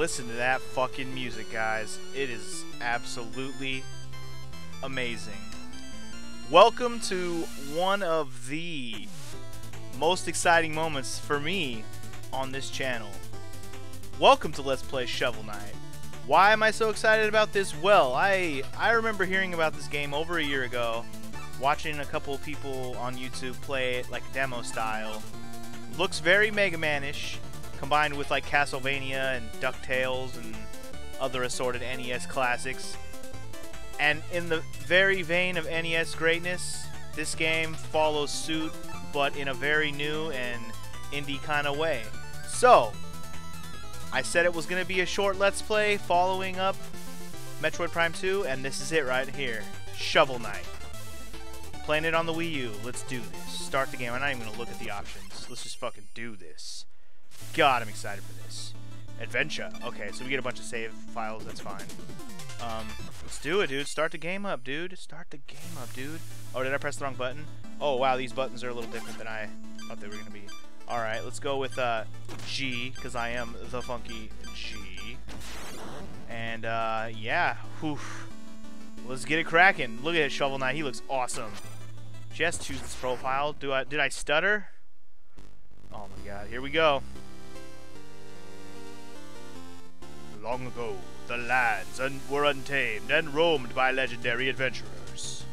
Listen to that fucking music, guys. It is absolutely amazing. Welcome to one of the most exciting moments for me on this channel. Welcome to Let's Play Shovel Knight. Why am I so excited about this? Well, I I remember hearing about this game over a year ago, watching a couple people on YouTube play it like demo style. Looks very Mega Man-ish, combined with like Castlevania and DuckTales and other assorted NES classics. And in the very vein of NES greatness, this game follows suit, but in a very new and indie kind of way. So, I said it was going to be a short Let's Play following up Metroid Prime 2, and this is it right here. Shovel Knight. Playing it on the Wii U. Let's do this. Start the game. I'm not even going to look at the options. Let's just fucking do this. God, I'm excited for this. Adventure. Okay, so we get a bunch of save files. That's fine. Um, let's do it, dude. Start the game up, dude. Start the game up, dude. Oh, did I press the wrong button? Oh, wow, these buttons are a little different than I thought they were going to be. Alright, let's go with uh, G, because I am the funky G. And, uh, yeah. Whew. Let's get it cracking. Look at Shovel Knight. He looks awesome. Just choose this profile. Do I, did I stutter? Oh my god. Here we go. Long ago, the lands un were untamed and roamed by legendary adventurers.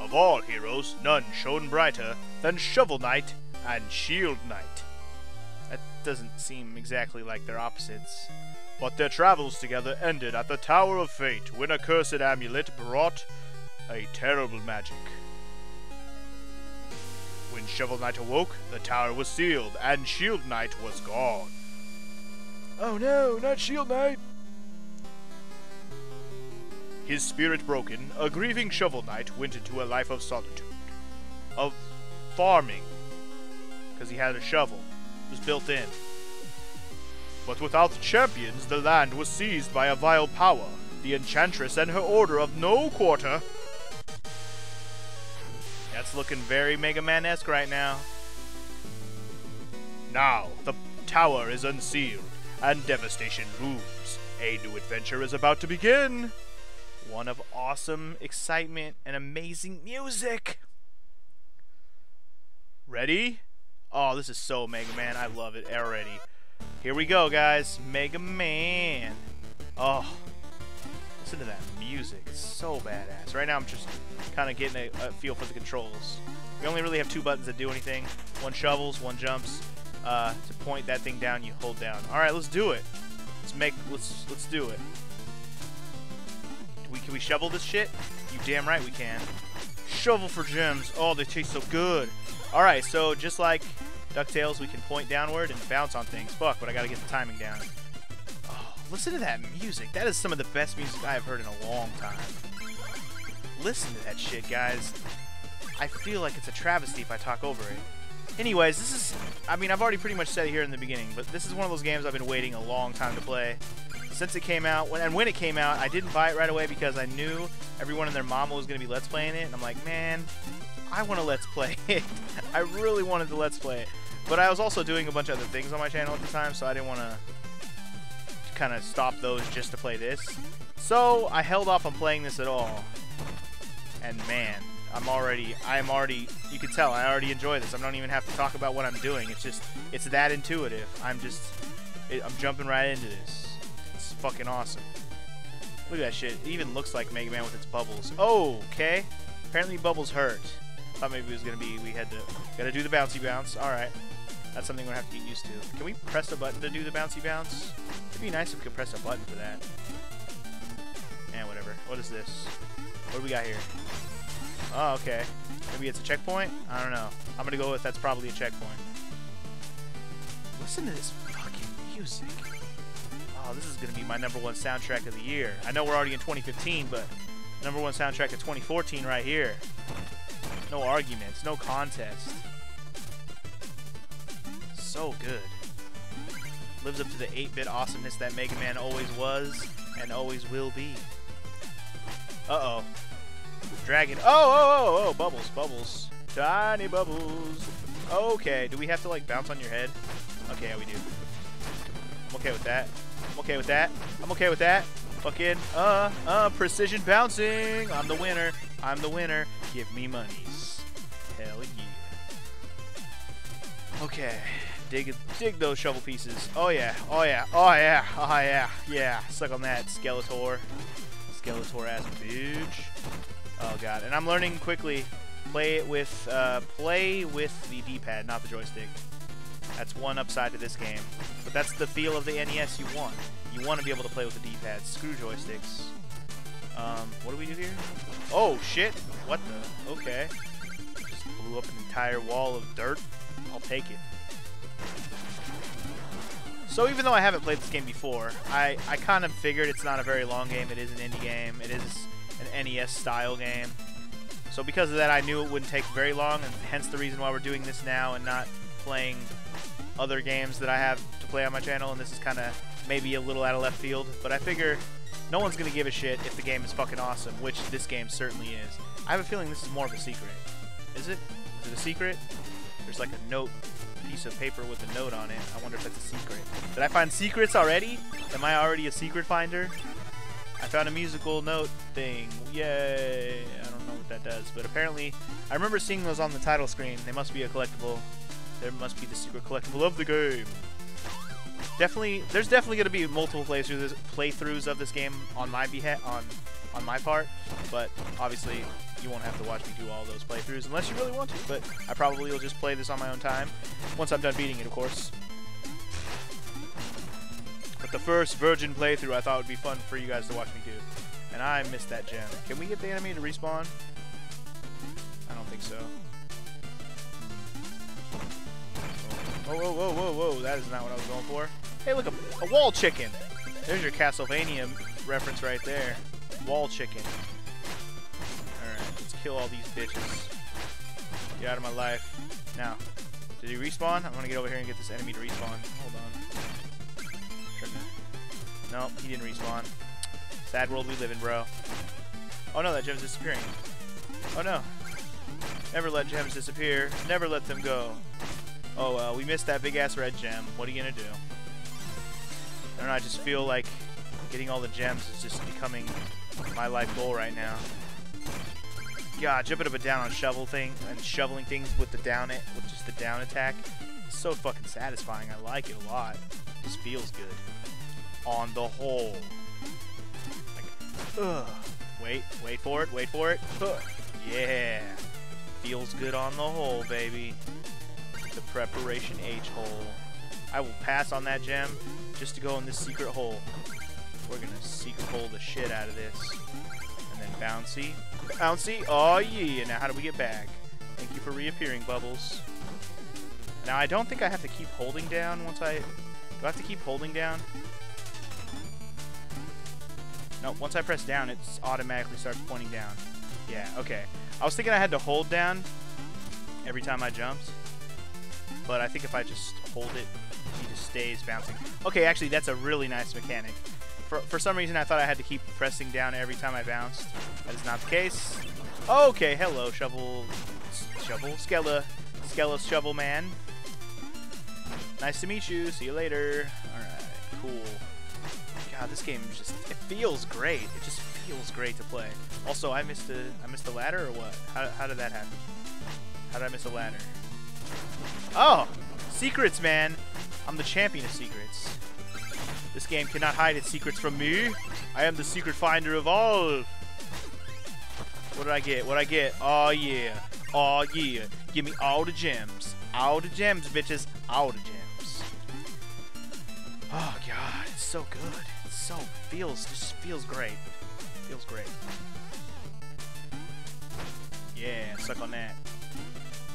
Of all heroes, none shone brighter than Shovel Knight and Shield Knight. That doesn't seem exactly like their opposites. But their travels together ended at the Tower of Fate when a cursed amulet brought a terrible magic. When Shovel Knight awoke, the tower was sealed and Shield Knight was gone. Oh no, not Shield Knight! His spirit broken, a grieving Shovel Knight went into a life of solitude. Of farming. Because he had a shovel. It was built in. But without champions, the land was seized by a vile power, the Enchantress and her order of no quarter. That's looking very Mega Man-esque right now. Now, the tower is unsealed, and devastation looms. A new adventure is about to begin. One of awesome excitement and amazing music. Ready? Oh, this is so Mega Man. I love it already. Here we go, guys. Mega Man. Oh, listen to that music. It's so badass. Right now, I'm just kind of getting a, a, feel for the controls. We only really have two buttons that do anything. One shovels, one jumps. Uh, to point that thing down, you hold down. All right, let's do it. Let's make. Let's let's do it. we can we shovel this shit? You damn right we can. Shovel for gems. Oh, they taste so good. All right, so just like DuckTales, we can point downward and bounce on things. Fuck, but I gotta get the timing down. Listen to that music. That is some of the best music I have heard in a long time. Listen to that shit, guys. I feel like it's a travesty if I talk over it. Anyways, this is... I mean, I've already pretty much said it here in the beginning, but this is one of those games I've been waiting a long time to play. Since it came out, when, and when it came out, I didn't buy it right away because I knew everyone and their mama was going to be Let's Playing it, and I'm like, man, I want to Let's Play it. I really wanted to Let's Play it. But I was also doing a bunch of other things on my channel at the time, so I didn't want to kind of stop those just to play this. So I held off on playing this at all. And man, I'm already, I'm already, you can tell, I already enjoy this. I don't even have to talk about what I'm doing. It's just, it's that intuitive. I'm just, it, I'm jumping right into this. It's fucking awesome. Look at that shit. It even looks like Mega Man with its bubbles. Oh, okay. Apparently bubbles hurt. Thought maybe it was gonna be we had to gotta do the bouncy bounce. All right. That's something we're gonna have to get used to. Can we press a button to do the bouncy bounce? It'd be nice if we could press a button for that. And whatever. What is this? What do we got here? Oh, okay. Maybe it's a checkpoint? I don't know. I'm gonna go with that's probably a checkpoint. Listen to this fucking music. Oh, this is gonna be my number one soundtrack of the year. I know we're already in 2015, but number one soundtrack of 2014 right here. No arguments, no contest so good. Lives up to the 8-bit awesomeness that Mega Man always was and always will be. Uh-oh. Dragon. Oh, oh, oh, oh, bubbles, bubbles. Tiny bubbles. Okay, do we have to, like, bounce on your head? Okay, yeah, we do. I'm okay with that. I'm okay with that. I'm okay with that. Fucking, uh, uh, precision bouncing. I'm the winner. I'm the winner. Give me monies. Hell yeah. Okay. Dig, dig those shovel pieces. Oh yeah. Oh yeah. Oh yeah. Oh yeah. Yeah. Suck on that, Skeletor. Skeletor ass bitch. Oh god. And I'm learning quickly. Play it with, uh, play with the D-pad, not the joystick. That's one upside to this game. But that's the feel of the NES you want. You want to be able to play with the D-pad. Screw joysticks. Um, what do we do here? Oh, shit! What the? Okay. Just blew up an entire wall of dirt. I'll take it. So even though I haven't played this game before, I, I kind of figured it's not a very long game. It is an indie game. It is an NES-style game. So because of that, I knew it wouldn't take very long, and hence the reason why we're doing this now and not playing other games that I have to play on my channel, and this is kind of maybe a little out of left field, but I figure no one's going to give a shit if the game is fucking awesome, which this game certainly is. I have a feeling this is more of a secret. Is it? Is it a secret? There's like a note, piece of paper with a note on it. I wonder if that's a secret. Did I find secrets already? Am I already a secret finder? I found a musical note thing. Yay! I don't know what that does, but apparently, I remember seeing those on the title screen. They must be a collectible. There must be the secret collectible of the game. Definitely, there's definitely going to be multiple playthroughs playthroughs of this game on my behalf on on my part, but obviously you won't have to watch me do all those playthroughs unless you really want to. But I probably will just play this on my own time once I'm done beating it, of course. But the first Virgin playthrough I thought would be fun for you guys to watch me do. And I missed that gem. Can we get the enemy to respawn? I don't think so. Whoa, whoa, whoa, whoa, whoa. That is not what I was going for. Hey, look, a, a wall chicken. There's your Castlevania reference right there. Wall chicken. Alright, let's kill all these bitches. Get out of my life. Now, did he respawn? I'm gonna get over here and get this enemy to respawn. Hold on. Nope, he didn't respawn. Sad world we live in, bro. Oh no, that gem's disappearing. Oh no. Never let gems disappear. Never let them go. Oh well, we missed that big ass red gem. What are you gonna do? I don't know, I just feel like getting all the gems is just becoming my life goal right now. God, jumping up and down on shovel thing and shoveling things with the down it with just the down attack. So fucking satisfying. I like it a lot. It just feels good on the whole. Like, ugh. Wait, wait for it, wait for it. Ugh. Yeah. Feels good on the whole, baby. The preparation H hole. I will pass on that gem just to go in this secret hole. We're gonna seek pull the shit out of this. And then bouncy. Bouncy. Oh yeah. Now how do we get back? Thank you for reappearing, Bubbles. Now I don't think I have to keep holding down once I... Do I have to keep holding down? No, once I press down, it automatically starts pointing down. Yeah, okay. I was thinking I had to hold down every time I jumped. But I think if I just hold it, he just stays bouncing. Okay, actually, that's a really nice mechanic. For, for some reason, I thought I had to keep pressing down every time I bounced. That is not the case. Okay, hello, Shovel... Shovel? Skella. Skella Shovel Man. Nice to meet you. See you later. Alright, cool. God, this game just it feels great. It just feels great to play. Also, I missed a I missed a ladder or what? How, how did that happen? How did I miss a ladder? Oh, secrets, man. I'm the champion of secrets. This game cannot hide its secrets from me. I am the secret finder of all. What did I get? What did I get? Oh yeah. Oh yeah. Give me all the gems. All the gems, bitches. All the gems. Oh god, it's so good It's so feels just feels great. Feels great. Yeah, suck on that.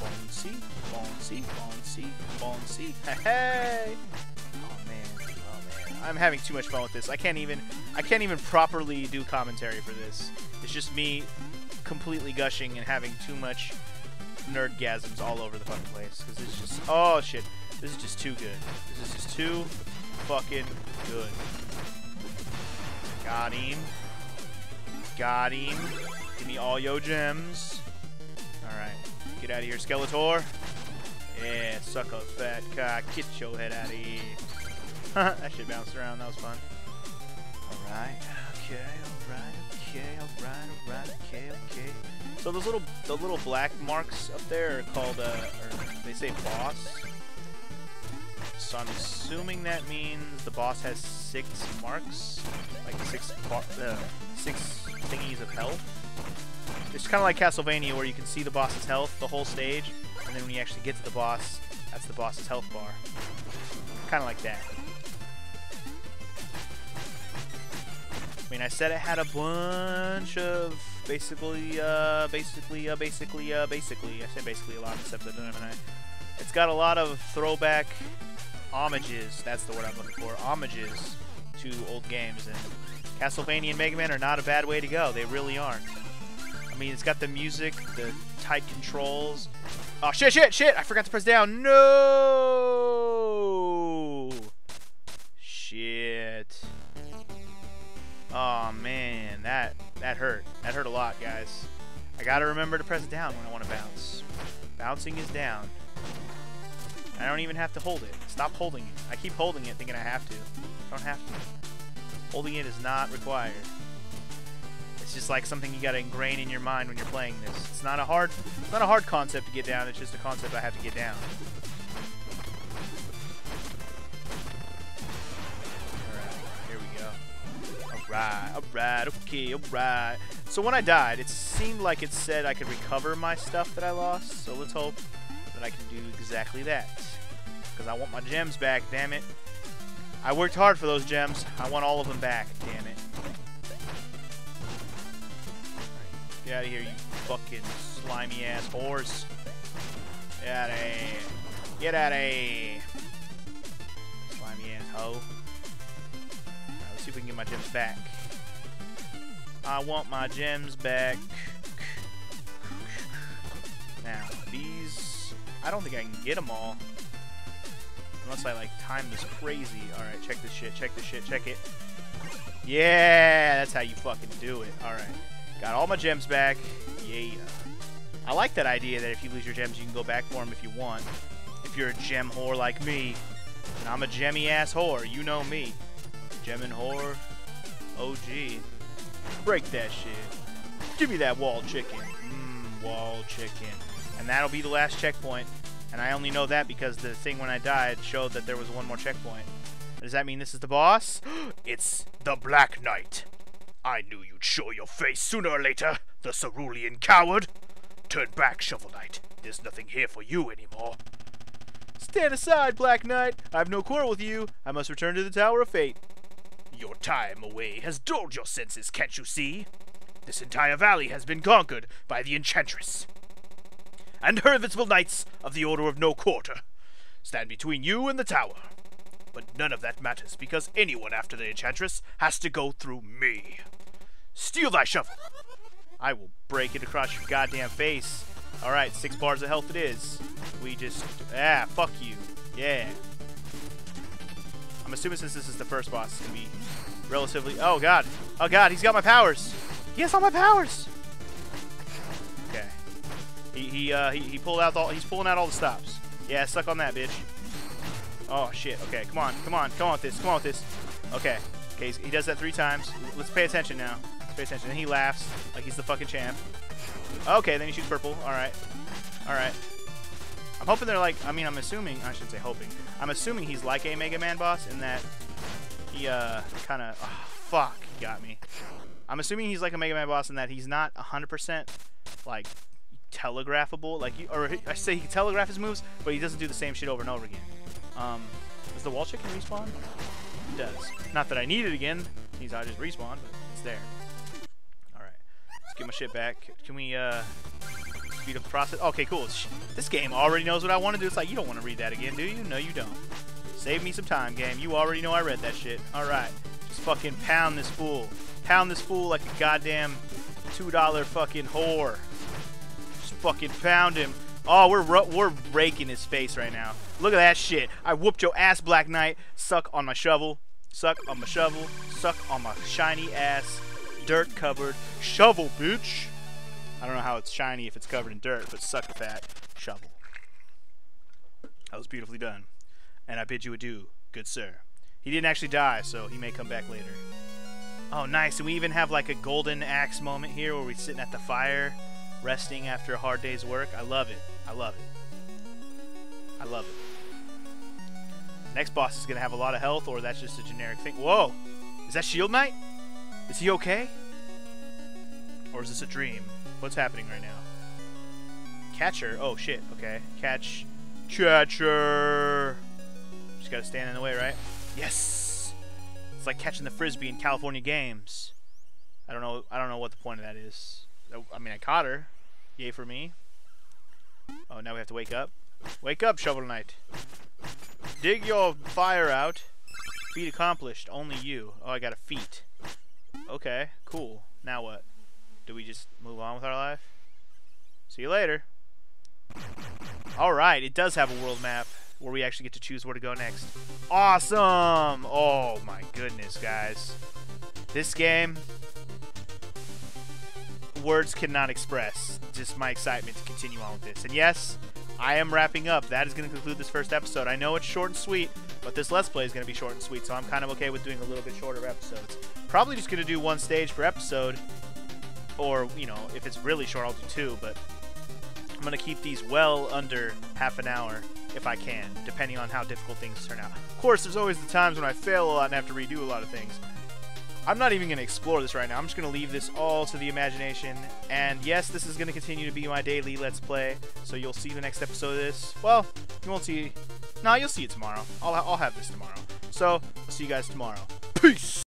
Bonesy, bonesy, bonesy, bonesy. Hey! Man. I'm having too much fun with this. I can't even I can't even properly do commentary for this. It's just me completely gushing and having too much nerdgasms all over the fucking place. Because it's just oh shit. This is just too good. This is just too fucking good. Got him. Got him. Give me all your gems. Alright. Get out of here, Skeletor. Yeah, suck a fat cock. Get your head out of here. that shit bounced around. That was fun. Alright. Okay, alright, okay, alright, alright, okay, okay. So those little the little black marks up there are called uh or they say boss. So I'm assuming that means the boss has six marks, like six uh, six thingies of health. It's kind of like Castlevania where you can see the boss's health the whole stage, and then when you actually get to the boss, that's the boss's health bar. Kind of like that. I mean, I said it had a bunch of basically, uh, basically, uh, basically, uh, basically. I say basically a lot episode, don't I? It's got a lot of throwback homages. That's the word I'm looking for. Homages to old games, and Castlevania and Mega Man are not a bad way to go. They really aren't. I mean, it's got the music, the tight controls. Oh shit, shit, shit! I forgot to press down. No. Lot, guys. I gotta remember to press down when I want to bounce. Bouncing is down. I don't even have to hold it. Stop holding it. I keep holding it thinking I have to. I don't have to. Holding it is not required. It's just like something you gotta ingrain in your mind when you're playing this. It's not a hard it's not a hard concept to get down, it's just a concept I have to get down. Alright, alright, okay, alright. So when I died, it seemed like it said I could recover my stuff that I lost, so let's hope that I can do exactly that. Because I want my gems back, damn it. I worked hard for those gems. I want all of them back, damn it. Get out of here, you fucking slimy ass horse. Get out of here. Get out of here. Slimy ass hoe see if we can get my gems back. I want my gems back. Now, these... I don't think I can get them all. Unless I, like, time this crazy. Alright, check this shit, check this shit, check it. Yeah, that's how you fucking do it. Alright. Got all my gems back. Yeah. I like that idea that if you lose your gems, you can go back for them if you want. If you're a gem whore like me. And I'm a gemmy-ass whore. You know me. Gemin Horror. OG. Break that shit. Give me that wall chicken. Mmm, wall chicken. And that'll be the last checkpoint. And I only know that because the thing when I died showed that there was one more checkpoint. Does that mean this is the boss? it's the Black Knight. I knew you'd show your face sooner or later, the cerulean coward. Turn back, Shovel Knight. There's nothing here for you anymore. Stand aside, Black Knight. I've no quarrel with you. I must return to the Tower of Fate. Your time away has dulled your senses, can't you see? This entire valley has been conquered by the Enchantress. And her invincible knights of the Order of No Quarter stand between you and the tower. But none of that matters, because anyone after the Enchantress has to go through me. Steel thy shovel! I will break it across your goddamn face. Alright, six bars of health it is. We just... Ah, fuck you. Yeah. I'm assuming since this is the first boss, it's going to be relatively... Oh, God. Oh, God. He's got my powers. He has all my powers. Okay. He, he, uh, he, he pulled out all... He's pulling out all the stops. Yeah, suck on that, bitch. Oh, shit. Okay, come on. Come on. Come on with this. Come on with this. Okay. Okay, he does that three times. Let's pay attention now. Let's pay attention. And he laughs like he's the fucking champ. Okay, then he shoots purple. Alright. Alright. I'm hoping they're like... I mean, I'm assuming... I should say hoping. I'm assuming he's like a Mega Man boss in that he uh, kind of... Oh, fuck, got me. I'm assuming he's like a Mega Man boss in that he's not 100% like telegraphable. Like, you, or I say he can telegraph his moves, but he doesn't do the same shit over and over again. Um, does the wall chicken respawn? It does. Not that I need it again. He's I just respawn, but it's there. All right, let's get my shit back. Can we uh, speed process? Okay, cool. This game already knows what I want to do. It's like you don't want to read that again, do you? No, you don't. Save me some time, game. You already know I read that shit. Alright. Just fucking pound this fool. Pound this fool like a goddamn $2 fucking whore. Just fucking pound him. Oh, we're we're raking his face right now. Look at that shit. I whooped your ass, Black Knight. Suck on my shovel. Suck on my shovel. Suck on my shiny ass, dirt covered shovel, bitch. I don't know how it's shiny if it's covered in dirt, but suck that shovel. That was beautifully done. And I bid you adieu, good sir. He didn't actually die, so he may come back later. Oh, nice. And we even have like a golden axe moment here where we're sitting at the fire, resting after a hard day's work. I love it. I love it. I love it. Next boss is going to have a lot of health, or that's just a generic thing. Whoa! Is that Shield Knight? Is he okay? Or is this a dream? What's happening right now? Catcher? Oh, shit. Okay. Catch. Catcher! Just gotta stand in the way, right? Yes! It's like catching the frisbee in California games. I don't know. I don't know what the point of that is. Oh, I mean, I caught her. Yay for me. Oh, now we have to wake up. Wake up, Shovel Knight. Dig your fire out. Feat accomplished. Only you. Oh, I got a feat. Okay, cool. Now what? Do we just move on with our life? See you later. Alright, it does have a world map where we actually get to choose where to go next. Awesome! Oh my goodness, guys. This game, words cannot express just my excitement to continue on with this. And yes, I am wrapping up. That is going to conclude this first episode. I know it's short and sweet, but this Let's Play is going to be short and sweet, so I'm kind of okay with doing a little bit shorter episodes. Probably just going to do one stage per episode, or, you know, if it's really short, I'll do two, but I'm going to keep these well under half an hour if I can, depending on how difficult things turn out. Of course, there's always the times when I fail a lot and have to redo a lot of things. I'm not even going to explore this right now. I'm just going to leave this all to the imagination. And yes, this is going to continue to be my daily Let's Play. So you'll see the next episode of this. Well, you won't see... No, you'll see it tomorrow. I'll, I'll have this tomorrow. So, I'll see you guys tomorrow. Peace!